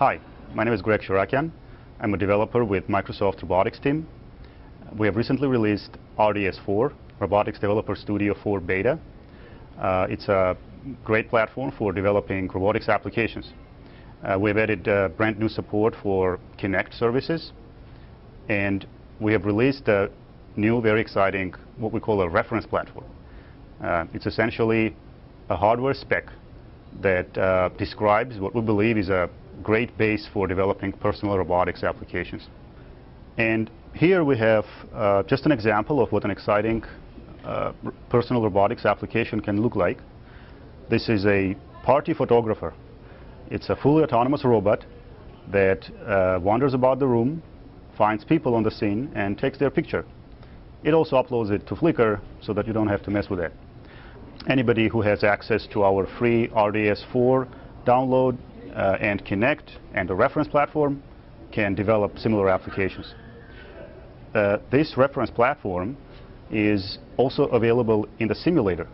Hi, my name is Greg Shirakyan. I'm a developer with Microsoft Robotics team. We have recently released RDS4, Robotics Developer Studio 4 Beta. Uh, it's a great platform for developing robotics applications. Uh, we've added uh, brand new support for Kinect services, and we have released a new, very exciting, what we call a reference platform. Uh, it's essentially a hardware spec that uh, describes what we believe is a great base for developing personal robotics applications. And here we have uh, just an example of what an exciting uh, personal robotics application can look like. This is a party photographer. It's a fully autonomous robot that uh, wanders about the room, finds people on the scene, and takes their picture. It also uploads it to Flickr so that you don't have to mess with it. Anybody who has access to our free RDS4 download and Kinect and the reference platform can develop similar applications. Uh, this reference platform is also available in the simulator,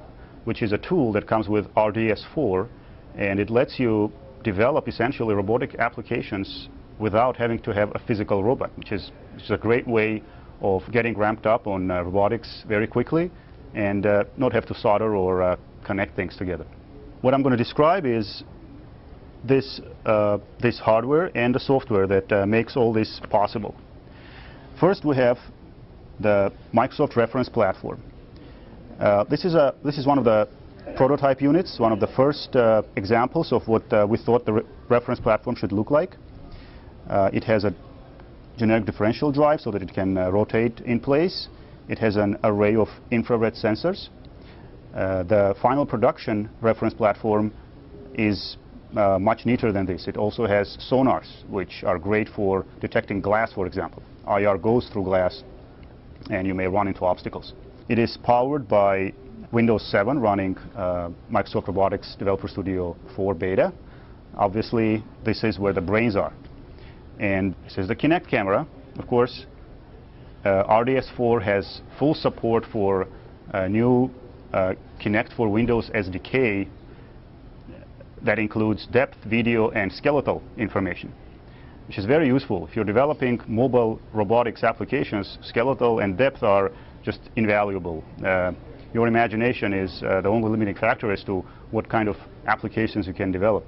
which is a tool that comes with RDS4, and it lets you develop essentially robotic applications without having to have a physical robot, which is, which is a great way of getting ramped up on uh, robotics very quickly and uh, not have to solder or uh, connect things together. What I'm going to describe is this, uh, this hardware and the software that uh, makes all this possible. First, we have the Microsoft Reference Platform. Uh, this, is a, this is one of the prototype units, one of the first uh, examples of what uh, we thought the re reference platform should look like. Uh, it has a generic differential drive so that it can rotate in place. It has an array of infrared sensors. the final production reference platform is uh, much neater than this. It also has sonars, which are great for detecting glass, for example. IR goes through glass, and you may run into obstacles. It is powered by Windows 7 running uh, Microsoft Robotics Developer Studio 4 beta. Obviously, this is where the brains are. And this is the Kinect camera. Of course, uh, RDS4 has full support for uh, new uh, Kinect for Windows SDK that includes depth, video, and skeletal information, which is very useful. If you're developing mobile robotics applications, skeletal and depth are just invaluable. Uh, your imagination is uh, the only limiting factor as to what kind of applications you can develop.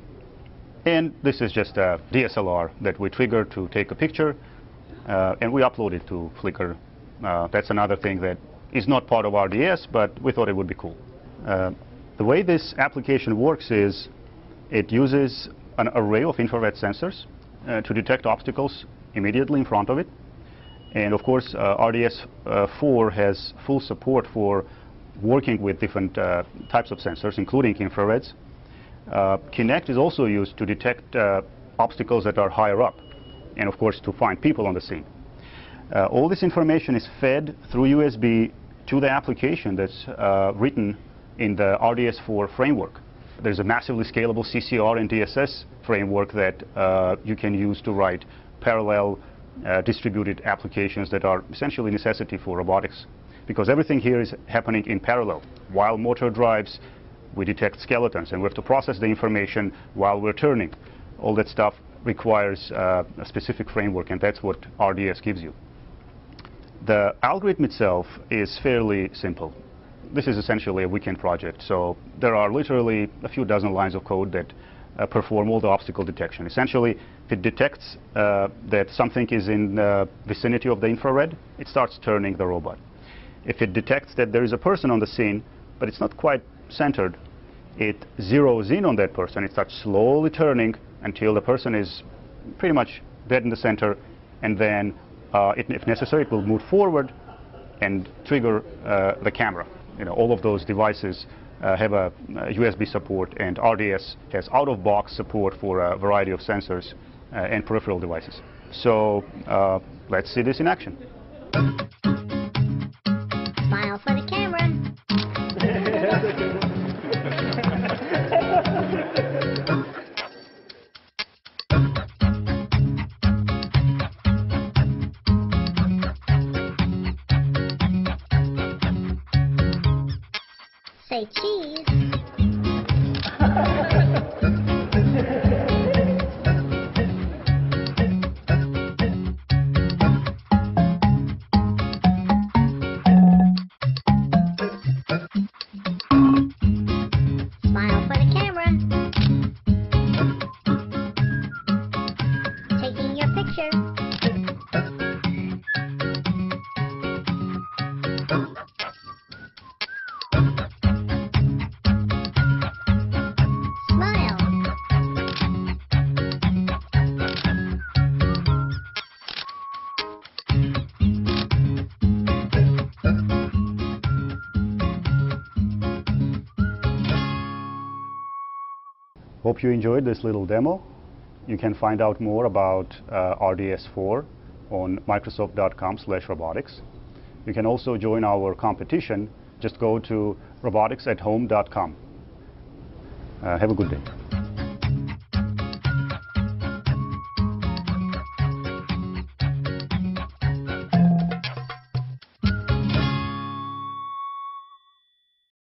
And this is just a DSLR that we trigger to take a picture, uh, and we upload it to Flickr. Uh, that's another thing that is not part of RDS, but we thought it would be cool. Uh, the way this application works is it uses an array of infrared sensors uh, to detect obstacles immediately in front of it. And of course, uh, RDS4 uh, has full support for working with different uh, types of sensors, including infrareds. Uh, Kinect is also used to detect obstacles that are higher up, and of course to find people on the scene. all this information is fed through USB to the application that's written in the RDS4 framework. There's a massively scalable CCR and DSS framework that uh, you can use to write parallel uh, distributed applications that are essentially necessity for robotics. Because everything here is happening in parallel. While motor drives, we detect skeletons, and we have to process the information while we're turning. All that stuff requires uh, a specific framework, and that's what RDS gives you. The algorithm itself is fairly simple this is essentially a weekend project. So there are literally a few dozen lines of code that uh, perform all the obstacle detection. Essentially, if it detects uh, that something is in the vicinity of the infrared, it starts turning the robot. If it detects that there is a person on the scene, but it's not quite centered, it zeroes in on that person. It starts slowly turning until the person is pretty much dead in the center, and then, uh, it, if necessary, it will move forward and trigger uh, the camera you know, all of those devices uh, have a, a, USB support, and RDS has out-of-box support for a variety of sensors uh, and peripheral devices. So uh, let's see this in action. Say cheese. Hope you enjoyed this little demo. You can find out more about uh, RDS4 on microsoft.com slash robotics. You can also join our competition. Just go to roboticsathome.com. Uh, have a good day.